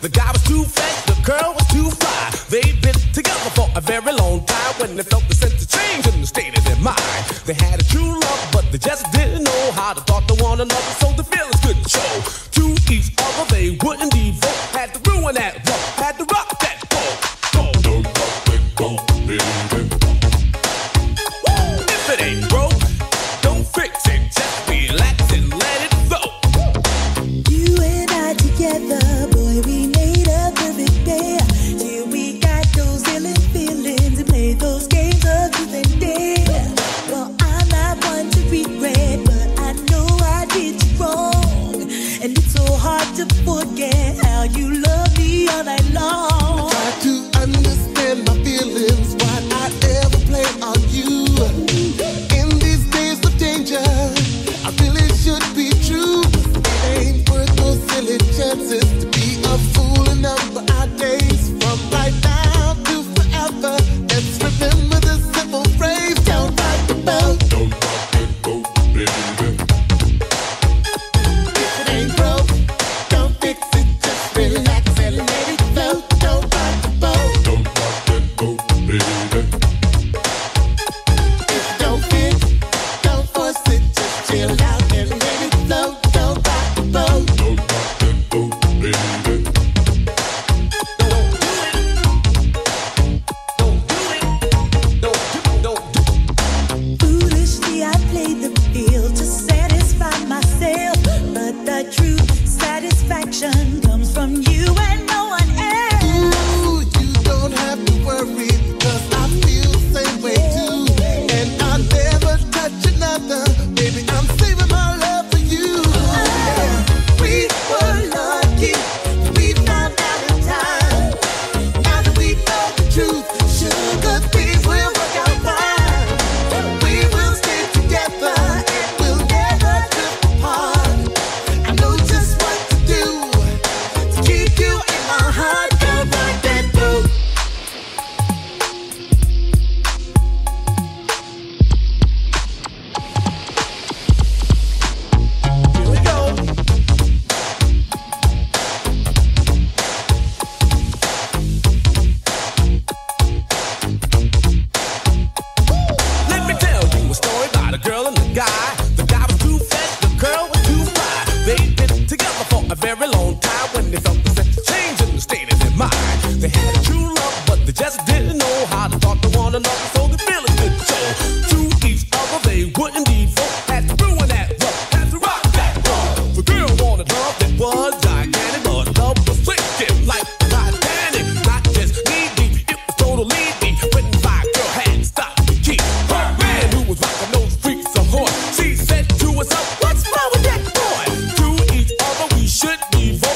The guy was too fat, the girl was too fly. They'd been together for a very long time when they felt the sense of change in the state of their mind. They had a true love, but they just didn't know how to talk to one another, so the feelings couldn't show. To each other, they wouldn't devote. Had to ruin that rough, had to rock that. Feel down. guy. The guy was too fat, the girl was too fly. They'd been together for a very long time when they felt Give